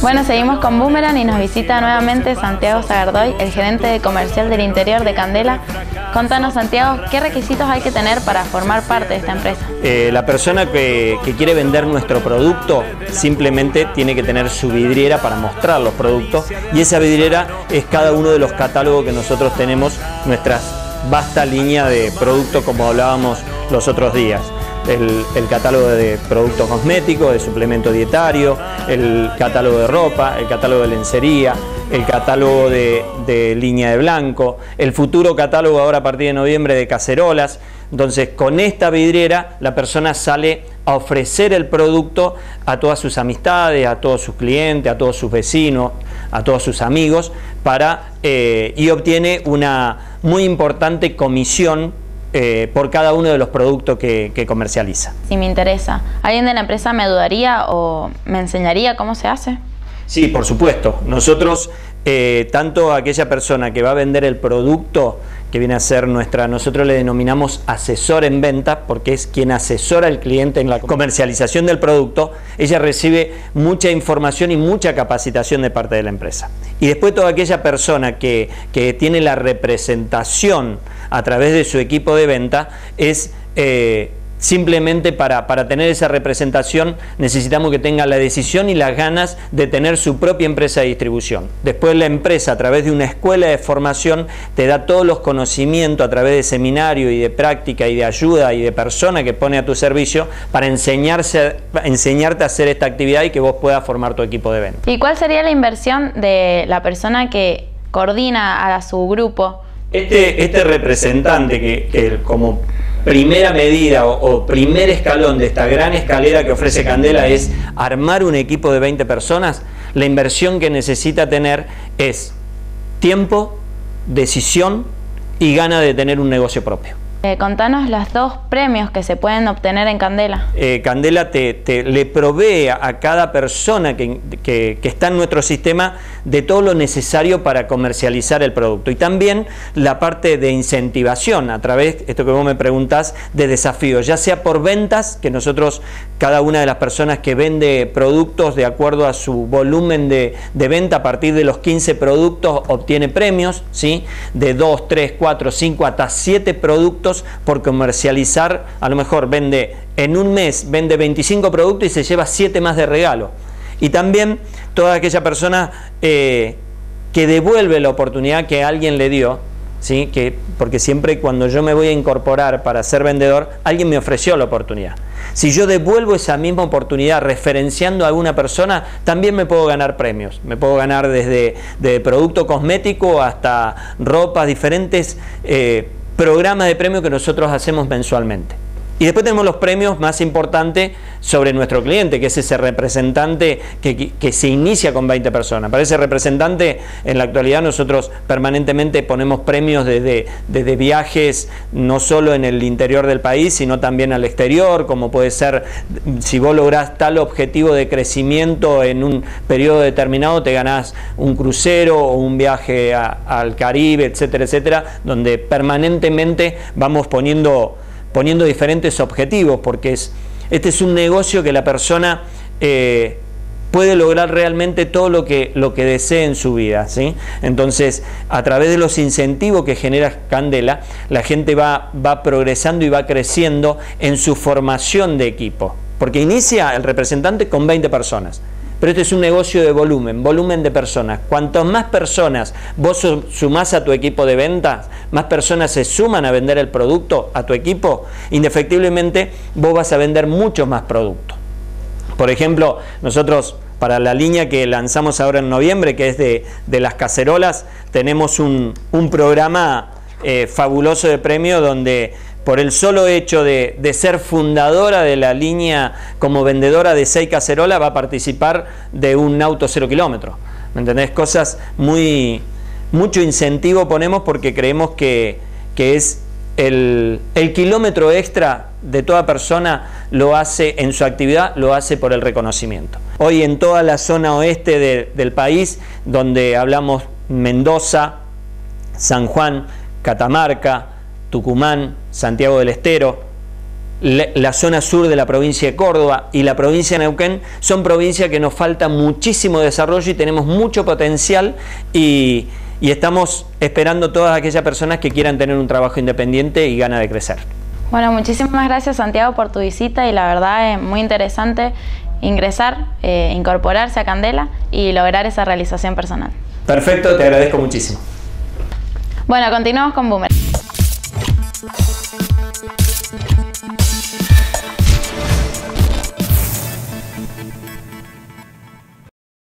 Bueno, seguimos con Boomerang y nos visita nuevamente Santiago Zagardoy, el gerente de comercial del interior de Candela. Contanos, Santiago, ¿qué requisitos hay que tener para formar parte de esta empresa? Eh, la persona que, que, quiere vender nuestro producto simplemente tiene que tener su vidriera para mostrar los productos y esa vidriera es cada uno de los catálogos que nosotros tenemos, nuestra vasta línea de productos como hablábamos los otros días el, catálogo de productos cosméticos, de suplemento dietario, el catálogo de ropa, el catálogo de lencería, el catálogo de, línea de blanco, el futuro catálogo ahora a partir de noviembre de cacerolas. Entonces, con esta vidriera la persona sale a ofrecer el producto a todas sus amistades, a todos sus clientes, a todos sus vecinos, a todos sus amigos, para, eh, y obtiene una muy importante comisión eh, por cada uno de los productos que, comercializa. Si me interesa, ¿alguien de la empresa me ayudaría o me enseñaría cómo se hace? Sí, por supuesto. Nosotros, eh, tanto aquella persona que va a vender el producto, que viene a ser nuestra, nosotros le denominamos asesor en venta, porque es quien asesora al cliente en la comercialización del producto, ella recibe mucha información y mucha capacitación de parte de la empresa. Y después toda aquella persona que, que tiene la representación a través de su equipo de venta es eh, simplemente para, tener esa representación necesitamos que tenga la decisión y las ganas de tener su propia empresa de distribución. Después la empresa a través de una escuela de formación te da todos los conocimientos a través de seminario y de práctica y de ayuda y de persona que pone a tu servicio para enseñarte a hacer esta actividad y que vos puedas formar tu equipo de venta. ¿Y cuál sería la inversión de la persona que coordina a su grupo? Este, este representante que, como primera medida o, primer escalón de esta gran escalera que ofrece Candela es armar un equipo de 20 personas, la inversión que necesita tener es tiempo, decisión y gana de tener un negocio propio. Eh, contanos los dos premios que se pueden obtener en Candela. Eh, Candela te, le provee a cada persona que, está en nuestro sistema de todo lo necesario para comercializar el producto. Y también la parte de incentivación a través, esto que vos me preguntás, de desafíos, ya sea por ventas, que nosotros, cada una de las personas que vende productos de acuerdo a su volumen de, de venta, a partir de los 15 productos obtiene premios, ¿sí? de 2, 3, 4, 5, hasta 7 productos por comercializar, a lo mejor vende en un mes, vende 25 productos y se lleva 7 más de regalo. Y también toda aquella persona eh, que devuelve la oportunidad que alguien le dio, ¿sí? que, porque siempre cuando yo me voy a incorporar para ser vendedor, alguien me ofreció la oportunidad. Si yo devuelvo esa misma oportunidad referenciando a alguna persona, también me puedo ganar premios. Me puedo ganar desde de producto cosmético hasta ropas diferentes. Eh, programa de premios que nosotros hacemos mensualmente. Y después tenemos los premios más importantes sobre nuestro cliente, que es ese representante que, se inicia con 20 personas. Para ese representante, en la actualidad nosotros permanentemente ponemos premios desde, desde viajes, no solo en el interior del país, sino también al exterior, como puede ser, si vos lográs tal objetivo de crecimiento en un periodo determinado, te ganás un crucero o un viaje al Caribe, etcétera, etcétera, donde permanentemente vamos poniendo poniendo diferentes objetivos, porque es, este es un negocio que la persona eh, puede lograr realmente todo lo que, lo que desee en su vida. ¿sí? Entonces, a través de los incentivos que genera Candela, la gente va, va progresando y va creciendo en su formación de equipo, porque inicia el representante con 20 personas. Pero este es un negocio de volumen, volumen de personas. Cuanto más personas vos sumás a tu equipo de ventas, más personas se suman a vender el producto a tu equipo, indefectiblemente vos vas a vender muchos más productos. Por ejemplo, nosotros para la línea que lanzamos ahora en noviembre, que es de, las cacerolas, tenemos un, programa eh, fabuloso de premio donde por el solo hecho de, ser fundadora de la línea como vendedora de 6 cacerolas, va a participar de un auto cero kilómetro. ¿Me entendés? Cosas muy. Mucho incentivo ponemos porque creemos que, es el, kilómetro extra de toda persona lo hace en su actividad, lo hace por el reconocimiento. Hoy en toda la zona oeste del país, donde hablamos Mendoza, San Juan, Catamarca, Tucumán, Santiago del Estero, la, zona sur de la provincia de Córdoba y la provincia de Neuquén son provincias que nos falta muchísimo desarrollo y tenemos mucho potencial y, y estamos esperando todas aquellas personas que quieran tener un trabajo independiente y gana de crecer. Bueno, muchísimas gracias Santiago por tu visita y la verdad es muy interesante ingresar, eh, incorporarse a Candela y lograr esa realización personal. Perfecto, te agradezco muchísimo. Bueno, continuamos con Boomer.